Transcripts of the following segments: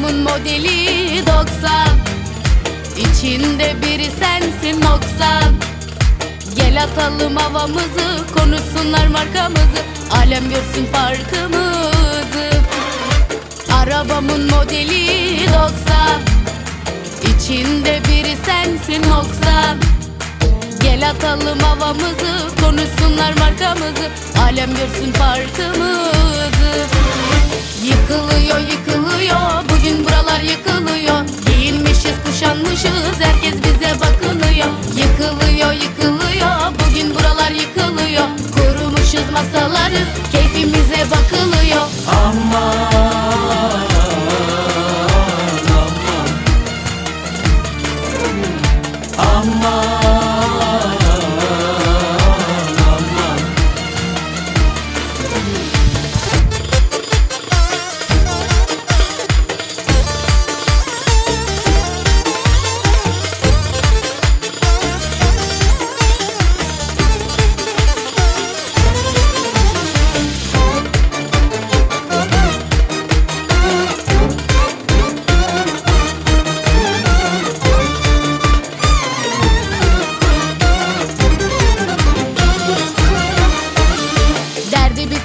Arabamın modeli 90 İçinde biri sensin 90 Gel atalım havamızı Konuşsunlar markamızı Alem görsün farkımızı. Arabamın modeli 90 İçinde biri sensin 90 Gel atalım havamızı Konuşsunlar markamızı Alem görsün farkımızı kuşanmışız Herkes bize bakılıyor Yıkılıyor yıkılıyor Bugün buralar yıkılıyor. Kurumuşuz masaları Keyfimize bakılıyor. Derdi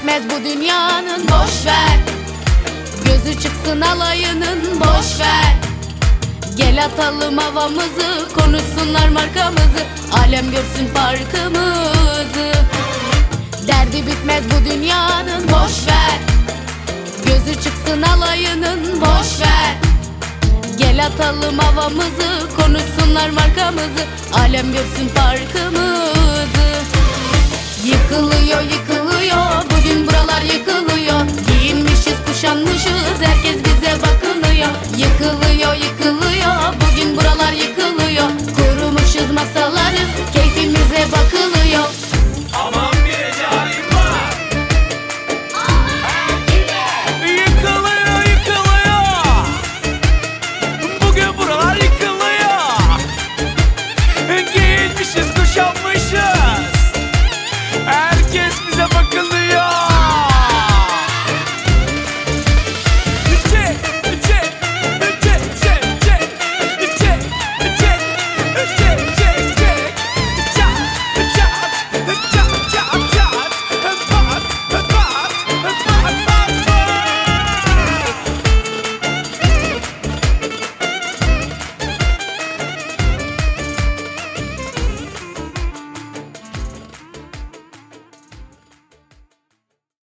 bitmez bu dünyanın boş ver. Gözü çıksın alayının boş ver. Gel atalım havamızı Konuşsunlar markamızı. Alem görsün farkımızı. Derdi bitmez bu dünyanın boş ver. Gözü çıksın alayının boş ver. Gel atalım havamızı Konuşsunlar markamızı. Alem görsün farkımızı boşanmışız. Herkes bize bakılıyor Yıkılıyor yıkılıyor. Bugün buralar yıkılıyor.